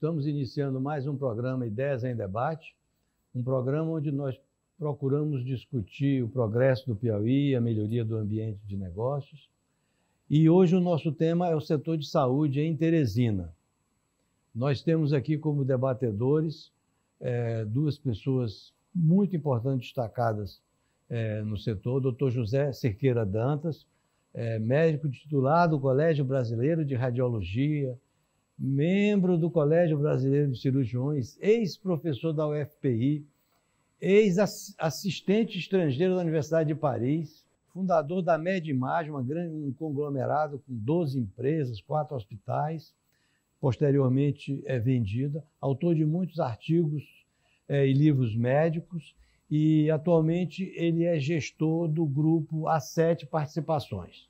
Estamos iniciando mais um programa Ideias em Debate, um programa onde nós procuramos discutir o progresso do Piauí, a melhoria do ambiente de negócios. E hoje o nosso tema é o setor de saúde em Teresina. Nós temos aqui como debatedores é, duas pessoas muito importantes destacadas é, no setor, o doutor José Cerqueira Dantas, é, médico titular do Colégio Brasileiro de Radiologia, membro do Colégio Brasileiro de Cirurgiões, ex-professor da UFPI, ex-assistente estrangeiro da Universidade de Paris, fundador da Medimagem, um conglomerado com 12 empresas, quatro hospitais, posteriormente é vendida, autor de muitos artigos é, e livros médicos, e atualmente ele é gestor do grupo A7 Participações.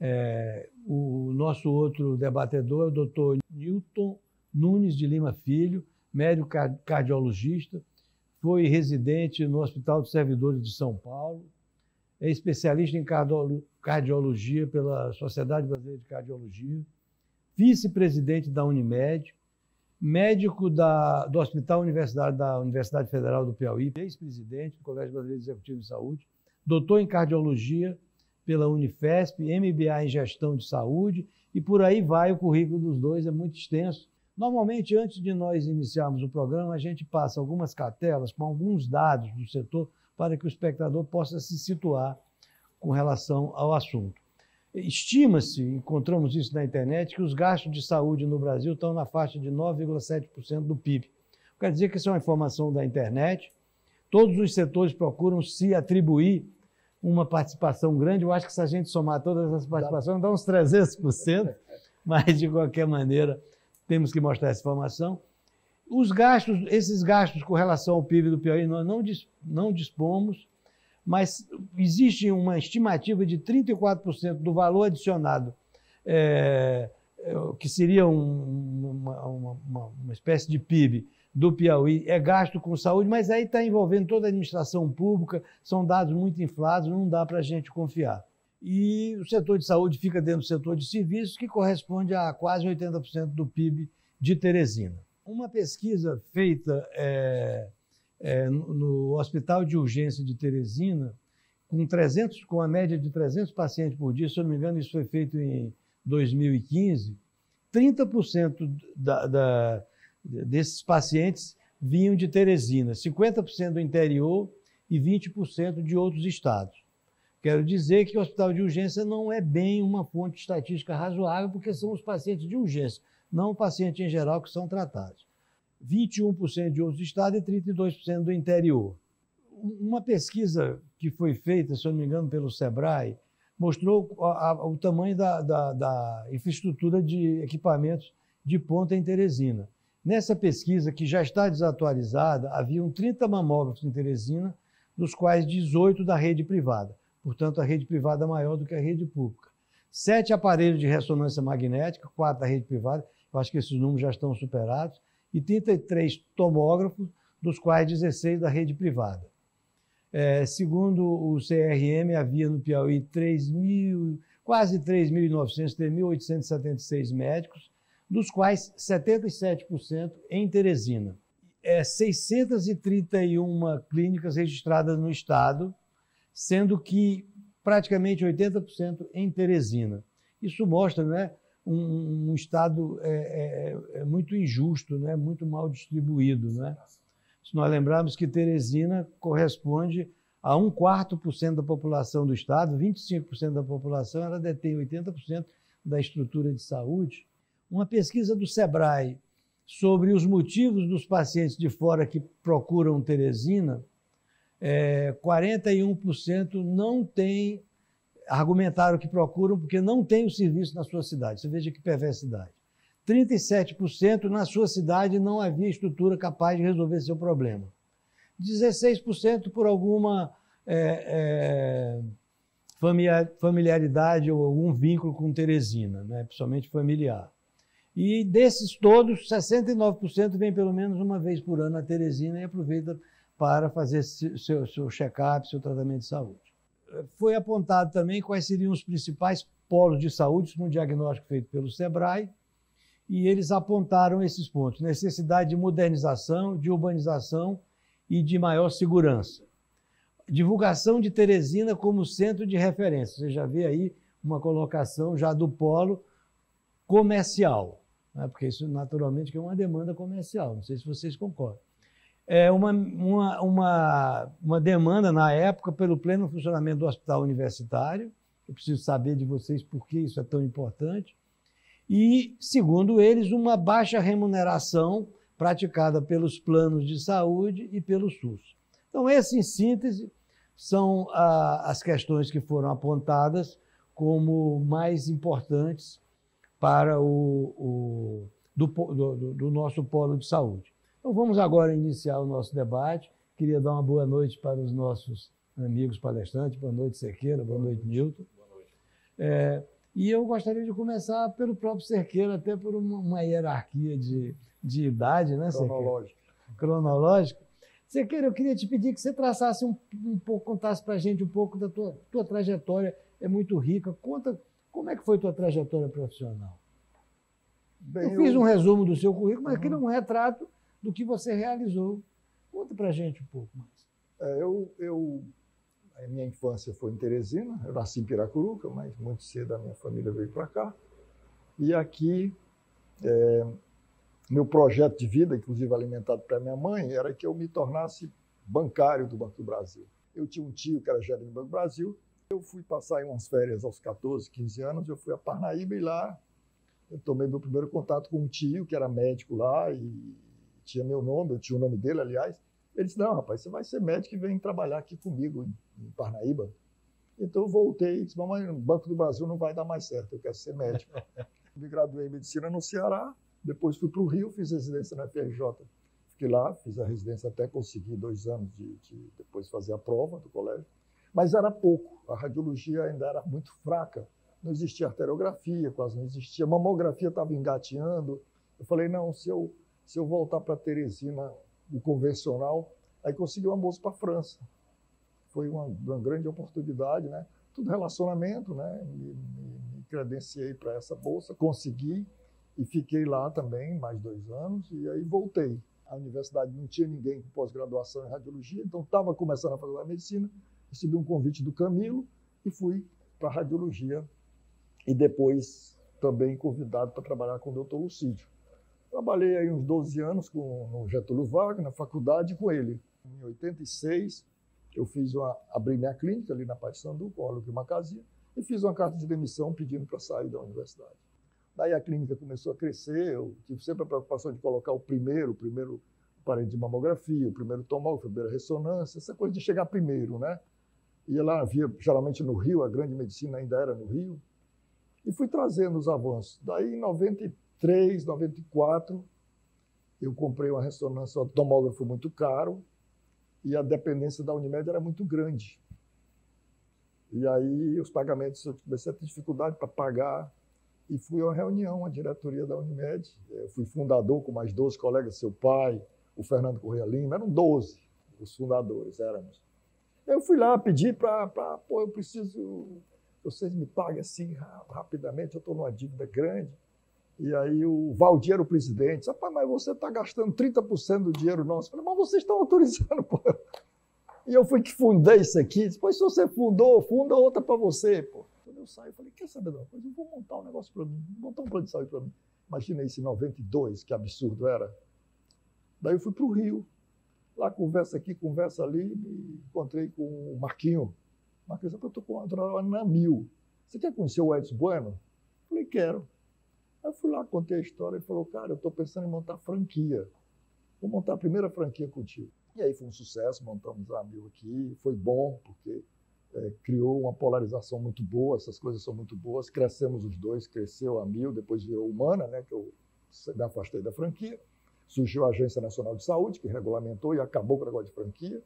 É, o nosso outro debatedor é o doutor Newton Nunes de Lima Filho, médico cardiologista, foi residente no Hospital dos Servidores de São Paulo, é especialista em cardiologia pela Sociedade Brasileira de Cardiologia, vice-presidente da Unimed, médico da, do Hospital Universitário da Universidade Federal do Piauí, ex-presidente do Colégio Brasileiro Executivo de Saúde, doutor em cardiologia pela Unifesp, MBA em Gestão de Saúde, e por aí vai o currículo dos dois, é muito extenso. Normalmente, antes de nós iniciarmos o programa, a gente passa algumas cartelas com alguns dados do setor para que o espectador possa se situar com relação ao assunto. Estima-se, encontramos isso na internet, que os gastos de saúde no Brasil estão na faixa de 9,7% do PIB. Quer dizer que isso é uma informação da internet. Todos os setores procuram se atribuir uma participação grande. Eu acho que se a gente somar todas as participações, dá uns 300%, mas de qualquer maneira temos que mostrar essa informação. Os gastos, esses gastos com relação ao PIB do Piauí, nós não, não dispomos, mas existe uma estimativa de 34% do valor adicionado, é, que seria um, uma, uma, uma espécie de PIB, do Piauí é gasto com saúde, mas aí está envolvendo toda a administração pública, são dados muito inflados, não dá para a gente confiar. E o setor de saúde fica dentro do setor de serviços, que corresponde a quase 80% do PIB de Teresina. Uma pesquisa feita é, é, no Hospital de Urgência de Teresina, com, 300, com a média de 300 pacientes por dia, se eu não me engano, isso foi feito em 2015, 30% da, da desses pacientes vinham de Teresina, 50% do interior e 20% de outros estados. Quero dizer que o hospital de urgência não é bem uma fonte estatística razoável, porque são os pacientes de urgência, não o paciente em geral que são tratados. 21% de outros estados e 32% do interior. Uma pesquisa que foi feita, se não me engano, pelo SEBRAE, mostrou a, a, o tamanho da, da, da infraestrutura de equipamentos de ponta em Teresina. Nessa pesquisa, que já está desatualizada, haviam 30 mamógrafos em Teresina, dos quais 18 da rede privada. Portanto, a rede privada é maior do que a rede pública. Sete aparelhos de ressonância magnética, quatro da rede privada, eu acho que esses números já estão superados, e 33 tomógrafos, dos quais 16 da rede privada. É, segundo o CRM, havia no Piauí 3 mil, quase 3.900, 3.876 médicos, dos quais 77% em Teresina. É, 631 clínicas registradas no estado, sendo que praticamente 80% em Teresina. Isso mostra né, um, um estado é, é, é, muito injusto, né, muito mal distribuído. Né? Se nós lembrarmos que Teresina corresponde a um quarto por cento da população do estado, 25% da população, ela detém 80% da estrutura de saúde, uma pesquisa do SEBRAE sobre os motivos dos pacientes de fora que procuram Teresina, é, 41% não tem, argumentaram que procuram porque não tem o serviço na sua cidade. Você veja que perversidade. 37% na sua cidade não havia estrutura capaz de resolver seu problema. 16% por alguma é, é, familiaridade ou algum vínculo com Teresina, né, principalmente familiar. E desses todos, 69% vem pelo menos uma vez por ano a Teresina e aproveita para fazer seu, seu check-up, seu tratamento de saúde. Foi apontado também quais seriam os principais polos de saúde no diagnóstico feito pelo SEBRAE, e eles apontaram esses pontos: necessidade de modernização, de urbanização e de maior segurança. Divulgação de Teresina como centro de referência. Você já vê aí uma colocação já do polo comercial, né? porque isso naturalmente é uma demanda comercial. Não sei se vocês concordam é, uma, uma, uma, uma demanda na época pelo pleno funcionamento do hospital universitário. Eu preciso saber de vocês por que isso é tão importante. E, segundo eles, uma baixa remuneração praticada pelos planos de saúde e pelo SUS. Então, esse, em síntese, são ah, as questões que foram apontadas como mais importantes para o, o do, do, do nosso polo de saúde. Então vamos agora iniciar o nosso debate. Queria dar uma boa noite para os nossos amigos palestrantes. Boa noite, Cerqueira. Boa noite, Nilton. Boa noite. É, e eu gostaria de começar pelo próprio Cerqueira, até por uma, uma hierarquia de, de idade, né, Cronológica. Cronológica. Cerqueira, eu queria te pedir que você traçasse um, um pouco, contasse para a gente um pouco da tua, tua trajetória. É muito rica. Conta como é que foi tua trajetória profissional. Bem, eu fiz eu... um resumo do seu currículo, mas uhum. aqui não é um retrato do que você realizou. Conta para gente um pouco mais. É, eu, eu, a minha infância foi em Teresina, eu nasci em Piracuruca, mas muito cedo a minha família veio para cá. E aqui, é, meu projeto de vida, inclusive alimentado para minha mãe, era que eu me tornasse bancário do Banco do Brasil. Eu tinha um tio que era gerente do Banco do Brasil. Eu fui passar em umas férias aos 14, 15 anos, eu fui a Parnaíba e lá eu tomei meu primeiro contato com um tio que era médico lá e tinha meu nome, eu tinha o nome dele, aliás. Ele disse: Não, rapaz, você vai ser médico e vem trabalhar aqui comigo em, Parnaíba. Então eu voltei e disse: Mamãe, o Banco do Brasil não vai dar mais certo, eu quero ser médico. Me graduei em medicina no Ceará, depois fui para o Rio, fiz residência na FRJ. Fiquei lá, fiz a residência até conseguir dois anos de, de depois fazer a prova do colégio. Mas era pouco, a radiologia ainda era muito fraca. Não existia arteriografia, quase não existia. Mamografia estava engateando. Eu falei: não, se eu se eu voltar para Teresina, o convencional, aí consegui uma bolsa para a França. Foi uma, uma, grande oportunidade, né? Tudo relacionamento, né? Me, me, me credenciei para essa bolsa, consegui e fiquei lá também mais dois anos e aí voltei. A universidade não tinha ninguém com pós-graduação em radiologia, então estava começando a fazer a medicina, recebi um convite do Camilo e fui para a radiologia e depois também convidado para trabalhar com o doutor Lucídio. Trabalhei aí uns 12 anos com no Getúlio Vargas, na faculdade, com ele. Em 86, eu fiz uma, abri minha clínica ali na Paz Sandu, com o uma casinha, e fiz uma carta de demissão pedindo para sair da universidade. Daí a clínica começou a crescer, eu tive sempre a preocupação de colocar o primeiro, o primeiro aparelho de mamografia, o primeiro tomógrafo, a primeira ressonância, essa coisa de chegar primeiro, né? Ia lá, via geralmente no Rio, a grande medicina ainda era no Rio, e fui trazendo os avanços. Daí, em 93, 93, 94, eu comprei uma ressonância, um tomógrafo muito caro, e a dependência da Unimed era muito grande. E aí os pagamentos, eu comecei a ter dificuldade para pagar, e fui a uma reunião, a diretoria da Unimed. Eu fui fundador com mais 12 colegas, seu pai, o Fernando Correia Lima, eram 12 os fundadores, éramos. Eu fui lá pedir para, pô, eu preciso, vocês me paguem assim rapidamente, eu estou numa dívida grande. E aí o Valdir era o presidente. Rapaz, mas você está gastando 30% do dinheiro nosso. Eu falei, mas vocês estão autorizando, pô. E eu fui que fundei isso aqui. Depois, se você fundou, funda outra para você, pô. Quando eu saí, eu falei, quer saber de uma coisa? Eu vou montar um negócio para mim. Vou montar um plano de saúde para mim. Imagina isso em 92, que absurdo era. Daí eu fui para o Rio. Lá conversa aqui, conversa ali. Me encontrei com o Marquinho. Marquinho, eu estou com droga na mil. Você quer conhecer o Edson Bueno? Falei, quero. Aí eu fui lá, contei a história e falou, cara, eu estou pensando em montar franquia. Vou montar a primeira franquia contigo. E aí foi um sucesso, montamos a Mil aqui, foi bom, porque é, criou uma polarização muito boa, essas coisas são muito boas, crescemos os dois, cresceu a Mil, depois virou Humana, né, que eu me afastei da franquia, surgiu a Agência Nacional de Saúde, que regulamentou e acabou com o negócio de franquia,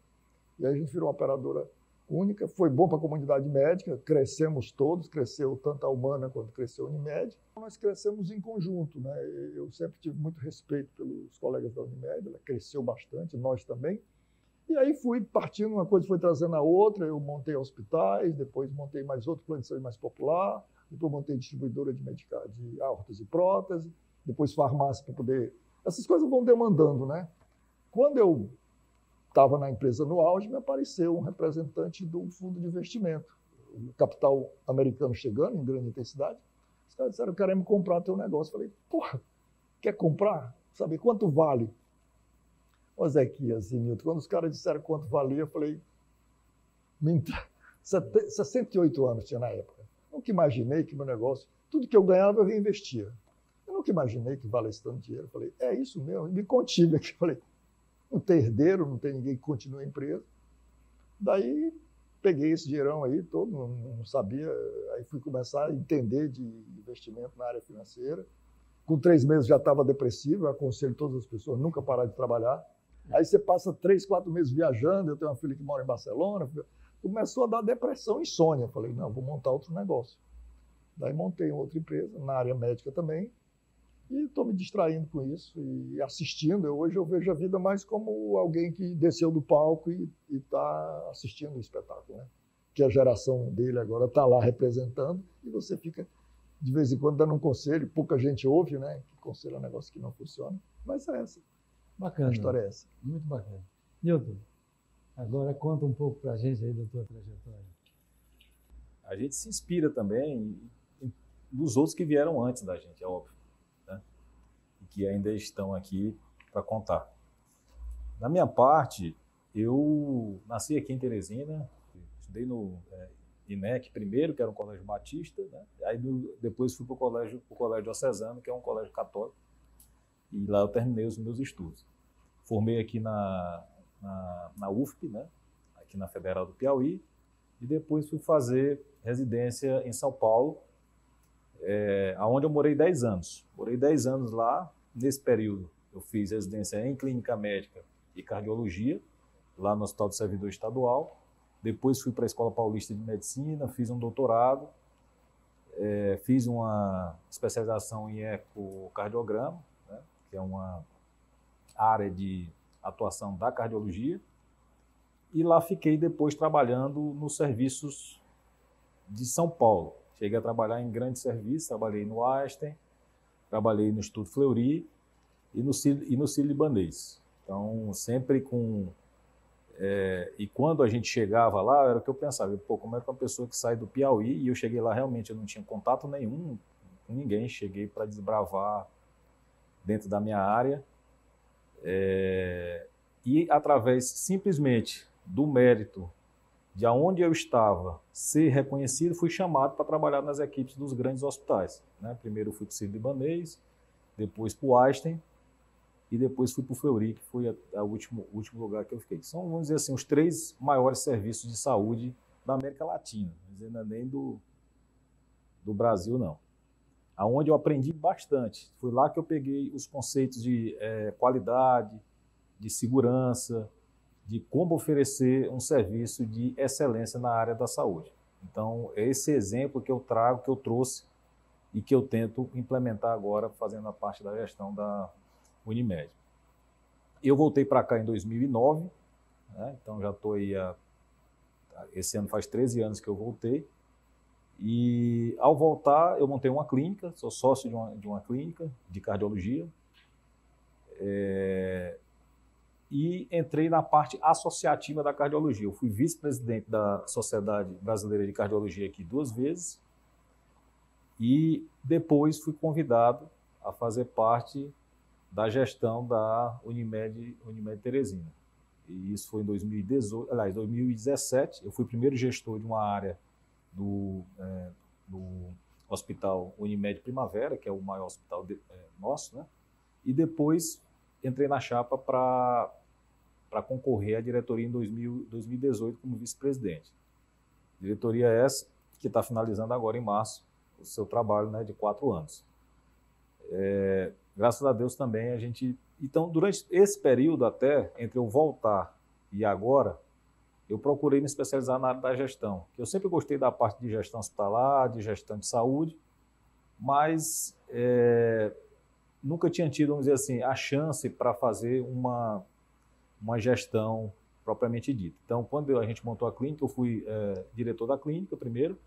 e aí a gente virou uma operadora única, foi bom para a comunidade médica, crescemos todos, cresceu tanto a Humana quanto cresceu a Unimed. Nós crescemos em conjunto, né? Eu sempre tive muito respeito pelos colegas da Unimed, ela cresceu bastante, nós também. E aí fui partindo, uma coisa foi trazendo a outra, eu montei hospitais, depois montei mais outro plano de saúde mais popular, depois montei distribuidora de, medica, de aortas e prótese, depois farmácia para poder. Essas coisas vão demandando, né? Quando eu estava na empresa no auge, me apareceu um representante do fundo de investimento, o capital americano chegando em grande intensidade. Os caras disseram, queremos comprar teu negócio. Eu falei, porra, quer comprar? Saber quanto vale? Ô Zequias e Milton, quando os caras disseram quanto valia, eu falei, 68 anos tinha na época. Nunca imaginei que meu negócio, tudo que eu ganhava eu reinvestia. Nunca imaginei que valesse tanto dinheiro. Falei, é isso mesmo, me contive aqui. Falei, não tem herdeiro, não tem ninguém que continue a empresa. Daí peguei esse dinheirão aí todo, não, não sabia, aí fui começar a entender de investimento na área financeira. Com três meses já estava depressivo, eu aconselho todas as pessoas nunca parar de trabalhar. Aí você passa três, quatro meses viajando, eu tenho uma filha que mora em Barcelona, começou a dar depressão, insônia. Falei, não, vou montar outro negócio. Daí montei outra empresa, na área médica também, e estou me distraindo com isso e assistindo. Eu, hoje eu vejo a vida mais como alguém que desceu do palco e está assistindo o espetáculo, né? Que a geração dele agora está lá representando e você fica de vez em quando dando um conselho. Pouca gente ouve, né? Que conselho é um negócio que não funciona, mas é essa. Bacana. A história é essa. Muito bacana. Nilton, agora conta um pouco para a gente aí da tua trajetória. A gente se inspira também nos outros que vieram antes da gente, é óbvio que ainda estão aqui para contar. Da minha parte, eu nasci aqui em Teresina, estudei no é, INEC primeiro, que era um colégio batista, né? aí depois fui para o colégio, pro colégio Diocesano, que é um colégio católico, e lá eu terminei os meus estudos. Formei aqui na, na, na UFP, né? aqui na Federal do Piauí, e depois fui fazer residência em São Paulo, é, onde eu morei 10 anos. Morei 10 anos lá, Nesse período, eu fiz residência em clínica médica e cardiologia, lá no Hospital do Servidor Estadual. Depois fui para a Escola Paulista de Medicina, fiz um doutorado, é, fiz uma especialização em ecocardiograma, né, que é uma área de atuação da cardiologia. E lá fiquei depois trabalhando nos serviços de São Paulo. Cheguei a trabalhar em grandes serviços, trabalhei no Einstein, trabalhei no Instituto Fleury e no, e no Círio Libanês. Então, sempre com. É, e quando a gente chegava lá, era o que eu pensava: pô, como é que uma pessoa que sai do Piauí, e eu cheguei lá realmente, eu não tinha contato nenhum com ninguém, cheguei para desbravar dentro da minha área. É, e através simplesmente do mérito de aonde eu estava ser reconhecido, fui chamado para trabalhar nas equipes dos grandes hospitais. Né? Primeiro fui para o Ciro Libanês, depois para o Einstein e depois fui para o Fleury, que foi o último, último lugar que eu fiquei. São, vamos dizer assim, os três maiores serviços de saúde da América Latina, é nem do, do Brasil, não. Aonde eu aprendi bastante. Foi lá que eu peguei os conceitos de é, qualidade, de segurança, de como oferecer um serviço de excelência na área da saúde. Então, é esse exemplo que eu trago, que eu trouxe e que eu tento implementar agora, fazendo a parte da gestão da Unimed. Eu voltei para cá em 2009, né? então já estou aí, a, esse ano faz 13 anos que eu voltei, e ao voltar eu montei uma clínica, sou sócio de uma, de uma clínica de cardiologia, é, e entrei na parte associativa da cardiologia. Eu fui vice-presidente da Sociedade Brasileira de Cardiologia aqui duas vezes e depois fui convidado a fazer parte da gestão da Unimed, Unimed Teresina. E isso foi em 2018, aliás, 2017. Eu fui primeiro gestor de uma área do, é, do Hospital Unimed Primavera, que é o maior hospital de, é, nosso, né? E depois entrei na chapa para concorrer à diretoria em 2000, 2018 como vice-presidente. Diretoria essa que está finalizando agora em março o seu trabalho né, de quatro anos. É, graças a Deus também a gente. Então, durante esse período até, entre eu voltar e agora, eu procurei me especializar na área da gestão. Eu sempre gostei da parte de gestão hospitalar, de gestão de saúde, mas é, nunca tinha tido, vamos dizer assim, a chance para fazer uma, uma gestão propriamente dita. Então, quando a gente montou a clínica, eu fui é, diretor da clínica primeiro,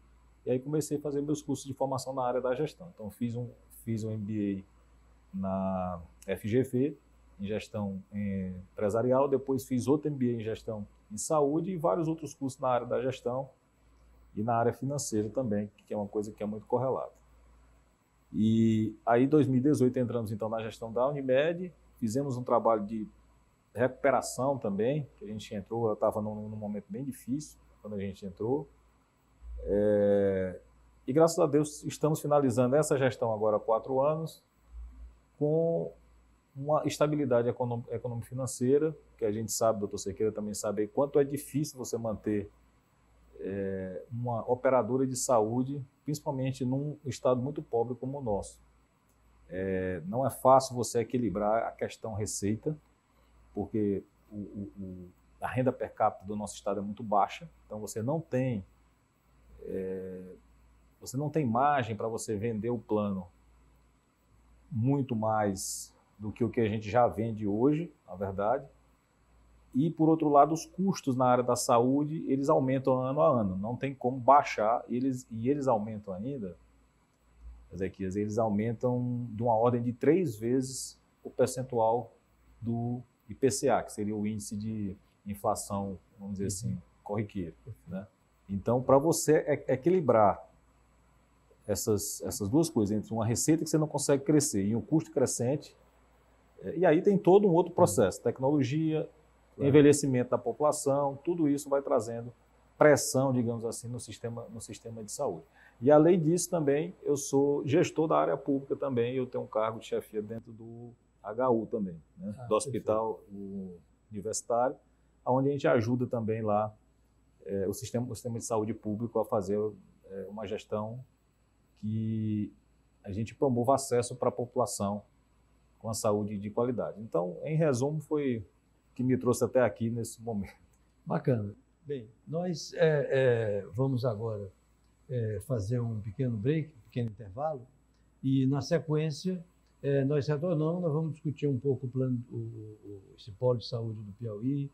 e aí comecei a fazer meus cursos de formação na área da gestão. Então, fiz um, fiz um MBA na FGV, em gestão empresarial, depois fiz outro MBA em gestão em saúde e vários outros cursos na área da gestão e na área financeira também, que é uma coisa que é muito correlata. E aí, em 2018, entramos então na gestão da Unimed, fizemos um trabalho de recuperação também, que a gente entrou, estava num, num, momento bem difícil quando a gente entrou. É, e graças a Deus estamos finalizando essa gestão agora há quatro anos, com uma estabilidade econômico-financeira, que a gente sabe, doutor Sequeira também sabe, quanto é difícil você manter é, uma operadora de saúde, principalmente num estado muito pobre como o nosso. É, não é fácil você equilibrar a questão receita, porque o, o, a renda per capita do nosso estado é muito baixa, então você não tem é, você não tem margem para você vender o plano muito mais do que o que a gente já vende hoje, na verdade. E, por outro lado, os custos na área da saúde, eles aumentam ano a ano. Não tem como baixar, eles, e eles aumentam ainda, Ezequias, eles aumentam de uma ordem de três vezes o percentual do IPCA, que seria o índice de inflação, vamos dizer assim, corriqueiro. Né? Então, para você equilibrar essas, essas duas coisas, entre uma receita que você não consegue crescer e um custo crescente. É, e aí tem todo um outro processo, tecnologia, envelhecimento da população, tudo isso vai trazendo pressão, digamos assim, no sistema, no sistema de saúde. E além disso também, eu sou gestor da área pública também, eu tenho um cargo de chefia dentro do HU também, né? ah, do Hospital Universitário, onde a gente ajuda também lá é, o, sistema, o sistema de saúde público a fazer é, uma gestão que a gente promova acesso para a população com a saúde de qualidade. Então, em resumo, foi o que me trouxe até aqui nesse momento. Bacana. Bem, nós é, é, vamos agora é, fazer um pequeno break, um pequeno intervalo, e na sequência é, nós retornamos, nós vamos discutir um pouco o plano, o, o, esse polo de saúde do Piauí,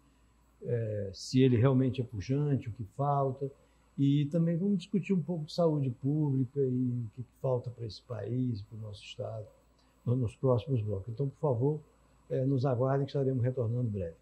é, se ele realmente é pujante, o que falta, e também vamos discutir um pouco de saúde pública e o que falta para esse país, para o nosso Estado, nos próximos blocos. Então, por favor, eh, nos aguardem que estaremos retornando breve.